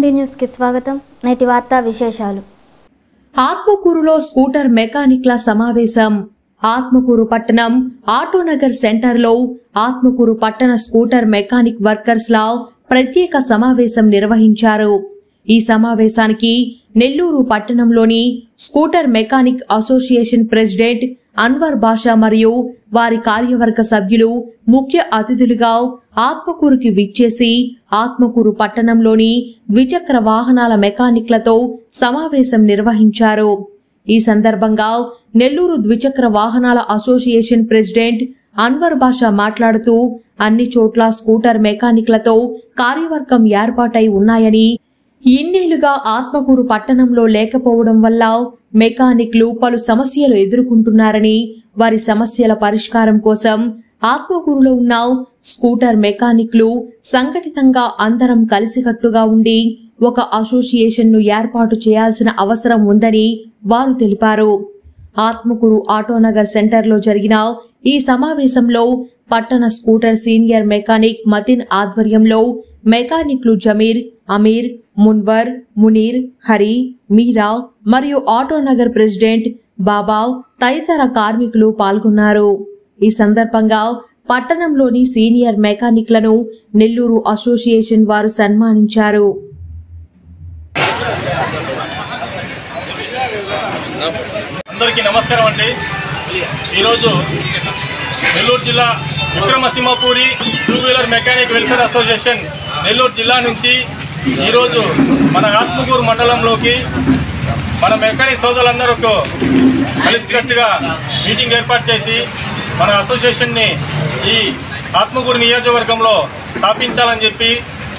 కి స్వాగతం. నేటి వార్తా విశేషాలు. ఆత్మకూరులో స్కూటర్ మెకానిక్ల సమావేశం. ఆత్మకూరు పట్టణం ఆటోనగర్ సెంటర్లో ఆత్మకూరు పట్టణ స్కూటర్ మెకానిక్ వర్కర్స్ లా ప్రత్యేక సమావేశం నిర్వహించారు. ఈ సమావేశానికి నెల్లూరు పట్టణంలోని scooter mechanic association president Anwar Basha మరియు వారి కార్యవర్గ సభ్యులు ముఖ్య అతిథులుగా ఆత్మకూరుకి విచ్చేసి ఆత్మకూరు పట్టణంలోని ద్విచక్ర వాహనాల మెకానిక్లతో సమావేశం నిర్వహించారు. ఈ సందర్భంగా నెల్లూరు ద్విచక్ర వాహనాల అసోసియేషన్ ప్రెసిడెంట్ అన్వర్ బాషా మాట్లాడుతూ అన్ని చోట్ల స్కూటర్ మెకానిక్లతో కార్యవర్గం ఏర్పాటై ఉన్నాయని ఇన్నేళ్ళుగా ఆత్మకూరు పట్టణంలో లేకపోవడం వల్ల మెకానిక్లు పలు సమస్యలు ఎదుర్కొంటున్నారని వారి సమస్యల పరిష్కారం కోసం ఆత్మకూరులో ఉన్న స్కూటర్ మెకానిక్లు సంఘటితంగా అందరం కలిసికట్టుగా ఉండి ఒక అసోసియేషన్ను ఏర్పాటు చేయాల్సిన అవసరం ఉందని వారు తెలిపారు. ఆత్మకూరు ఆటోనగర్ సెంటర్లో జరిగిన ఈ సమావేశంలో పట్టణ స్కూటర్ సీనియర్ మెకానిక్ మతిన్ ఆధ్వర్యంలో మెకానిక్లు జమీర్ అమీర్ మున్వర్ మునీర్ హరి మీరా మరియు ఆటోనగర్ ప్రెసిడెంట్ బాబా తదితర కార్మికులు పాల్గొన్నారు. ఈ సందర్భంగా పట్టణంలోని సీనియర్ మెకానిక్లను నెల్లూరు అసోసియేషన్ వారు సన్మానించారు. అందరికీ నమస్కారం అండి. ఈరోజు నెల్లూరు జిల్లా Vikramasimhapuri two wheeler mechanic welfare association Nellore జిల్లా నుంచి ఈరోజు మన ఆత్మకూరు మండలంలోకి మన మెకానిక్ సోదరులందరూ కలిసికట్టుగా మీటింగ్ ఏర్పాటు చేసి మన అసోసియేషన్ని ఈ ఆత్మకూరు నియోజకవర్గంలో స్థాపించాలని చెప్పి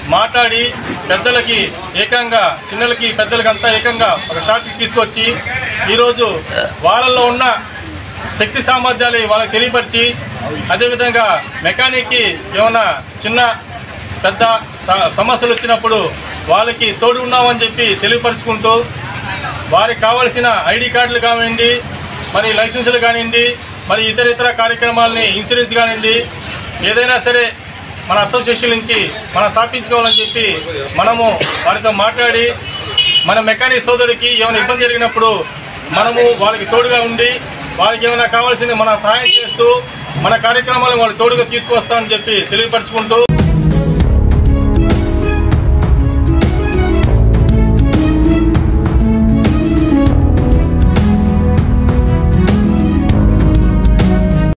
మాట్లాడి పెద్దలకి ఏకంగా చిన్నలకి పెద్దలకి అంతా ఏకంగా ఒక షాట్కి తీసుకొచ్చి ఈరోజు వాళ్ళల్లో ఉన్న శక్తి సామర్థ్యాలు వాళ్ళకి తెలియపరిచి అదేవిధంగా మెకానిక్కి ఏమైనా చిన్న పెద్ద సమస్యలు వచ్చినప్పుడు వాళ్ళకి తోడు ఉన్నామని చెప్పి తెలియపరుచుకుంటూ వారికి కావలసిన ఐడి కార్డులు కానివ్వండి మరి లైసెన్సులు కానివ్వండి మరి ఇతర ఇతర కార్యక్రమాలని ఇన్సూరెన్స్ కానివ్వండి ఏదైనా సరే మన అసోసియేషన్ నుంచి మనం స్థాపించుకోవాలని చెప్పి మనము వారితో మాట్లాడి మన మెకానిక్ సోదరుడికి ఏమైనా ఇబ్బంది జరిగినప్పుడు మనము వాళ్ళకి తోడుగా ఉండి వాళ్ళకి ఏమైనా కావాల్సింది మన సహాయం చేస్తూ మన కార్యక్రమాలను వాళ్ళు తోడుగా తీసుకొస్తామని చెప్పి తెలియపరచుకుంటూ